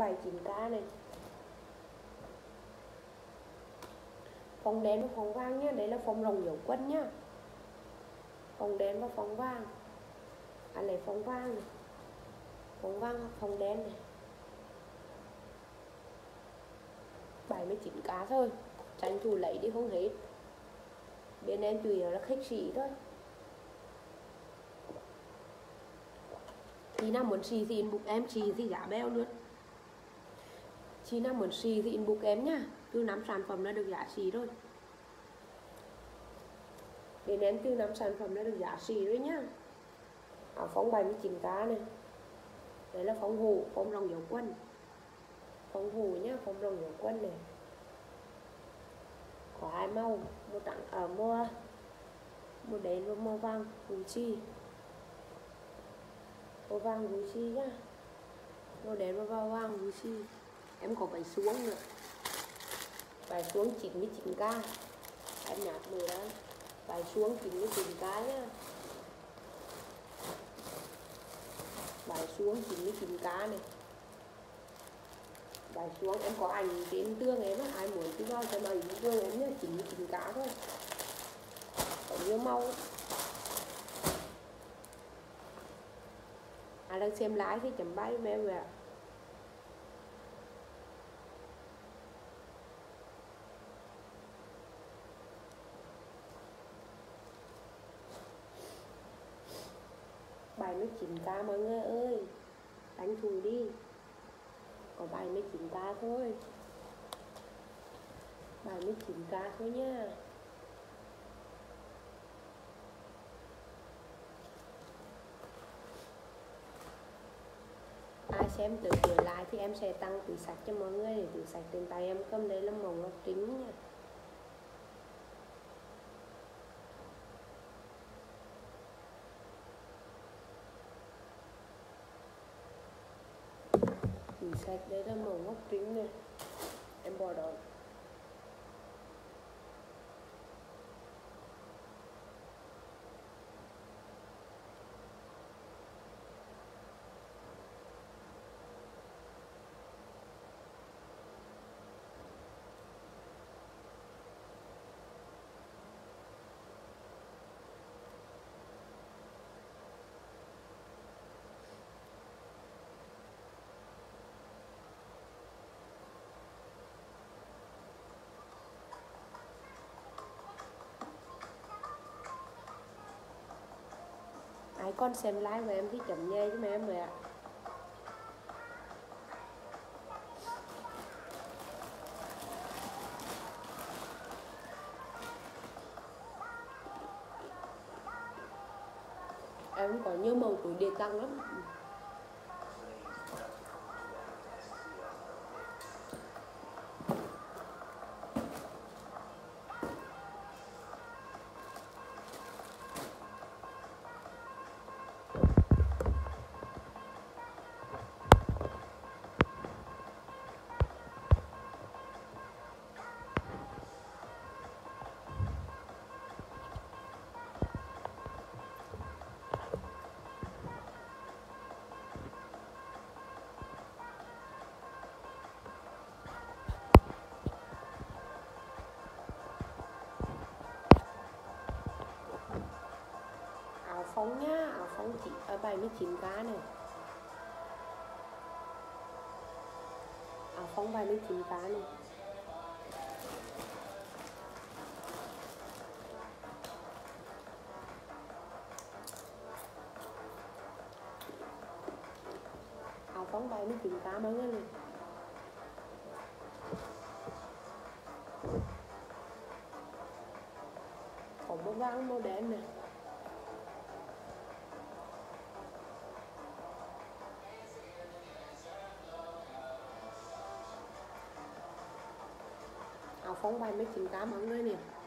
79k này. Phòng đen và phòng vàng nhá, đấy là phòng rồng dấu quân nhá. Phòng đen và phòng vàng à lấy phòng vàng này. Phòng vàng hoặc phòng đen này. 79 cá thôi, tranh thủ lấy đi không hết. Bên em chủ yếu là khách sĩ thôi. Khi nào muốn xì thì em xì thì giá beo luôn chị nào muốn xì thì inbox em nhá từ năm sản phẩm là được giá xì thôi bên em từ năm sản phẩm là được giá xì rồi nhá áo phóng 79k này. Đấy là phóng hồ phóng rồng dấu quân phóng hồ nhá phóng rồng dấu quân này. Có hai màu, một trắng à, ở mua một đen và màu vàng Gucci màu vàng Gucci nhá màu đen và màu vàng Gucci em có váy xuống nữa. Váy xuống 99k em nhạt mười đó váy xuống 99k nhá. Váy xuống 99k này. Bài xuống, em có ảnh đến tương em á, ai muốn cứ vào xem ảnh tương em nhá 99 k thôi. Có nhiều màu. À đang xem lái thì chấm bay với em về ạ. Bài mươi chín k mọi người ơi. Đánh thù đi. Có 79k thôi. 79k thôi nha. Ai xem từ cửa lại thì em sẽ tăng túi sạch cho mọi người. Để túi sạch trên tay em cầm đây là màu ngọc trính nha. Túi sạch đấy là màu ngóc kính này. Em bỏ đó ai con xem like mà em thì chấm nhây cho em rồi ạ. Em có nhiều màu túi đề tăng lắm. 79 à, 79 cá này. À, phóng 79 cá này. À, phóng 79 cá mới này. Có một vàng màu đen này. Áo phông 79k mọi người nè.